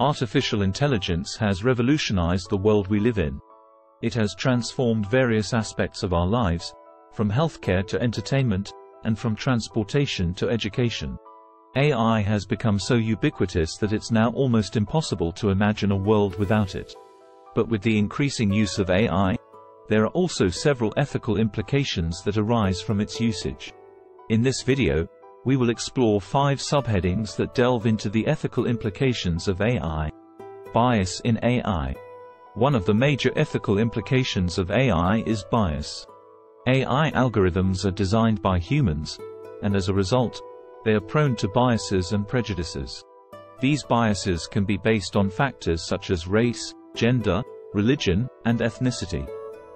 Artificial intelligence has revolutionized the world we live in. It has transformed various aspects of our lives, from healthcare to entertainment, and from transportation to education. AI has become so ubiquitous that it's now almost impossible to imagine a world without it. But with the increasing use of AI, there are also several ethical implications that arise from its usage. In this video, we will explore five subheadings that delve into the ethical implications of AI. Bias in AI. One of the major ethical implications of AI is bias. AI algorithms are designed by humans, and as a result, they are prone to biases and prejudices. These biases can be based on factors such as race, gender, religion, and ethnicity.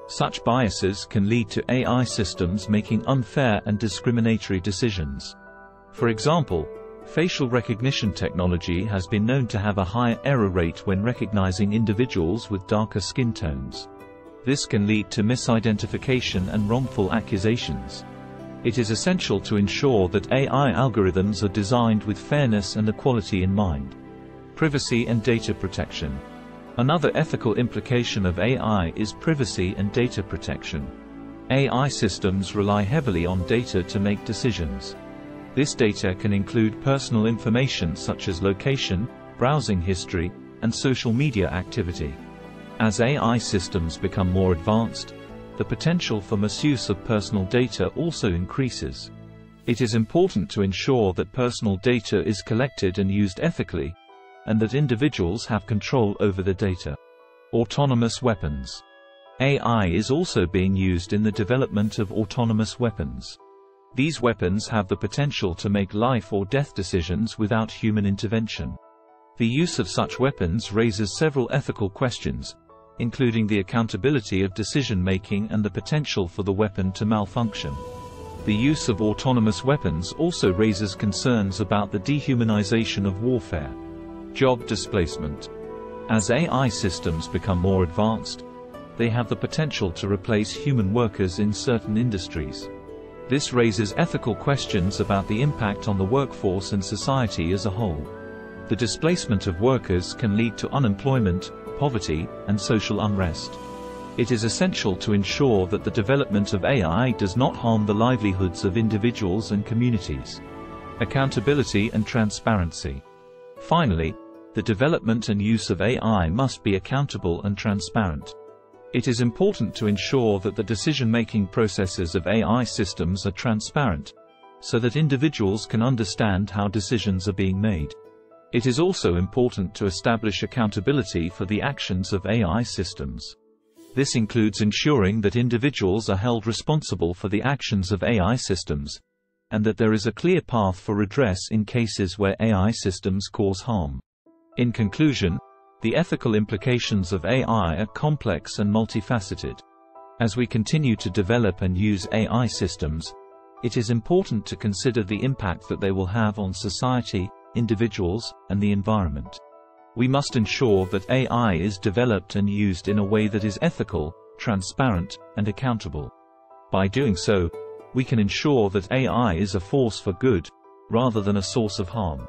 Such biases can lead to AI systems making unfair and discriminatory decisions. For example, facial recognition technology has been known to have a higher error rate when recognizing individuals with darker skin tones. This can lead to misidentification and wrongful accusations. It is essential to ensure that AI algorithms are designed with fairness and equality in mind. Privacy and data protection. Another ethical implication of AI is privacy and data protection. AI systems rely heavily on data to make decisions. This data can include personal information such as location, browsing history, and social media activity. As AI systems become more advanced, the potential for misuse of personal data also increases. It is important to ensure that personal data is collected and used ethically, and that individuals have control over the data. Autonomous weapons. AI is also being used in the development of autonomous weapons. These weapons have the potential to make life or death decisions without human intervention. The use of such weapons raises several ethical questions, including the accountability of decision-making and the potential for the weapon to malfunction. The use of autonomous weapons also raises concerns about the dehumanization of warfare. Job displacement. As AI systems become more advanced, they have the potential to replace human workers in certain industries. This raises ethical questions about the impact on the workforce and society as a whole. The displacement of workers can lead to unemployment, poverty, and social unrest. It is essential to ensure that the development of AI does not harm the livelihoods of individuals and communities. Accountability and transparency. Finally, the development and use of AI must be accountable and transparent. It is important to ensure that the decision-making processes of AI systems are transparent, so that individuals can understand how decisions are being made. It is also important to establish accountability for the actions of AI systems. This includes ensuring that individuals are held responsible for the actions of AI systems, and that there is a clear path for redress in cases where AI systems cause harm. In conclusion, the ethical implications of AI are complex and multifaceted. As we continue to develop and use AI systems, it is important to consider the impact that they will have on society, individuals, and the environment. We must ensure that AI is developed and used in a way that is ethical, transparent, and accountable. By doing so, we can ensure that AI is a force for good, rather than a source of harm.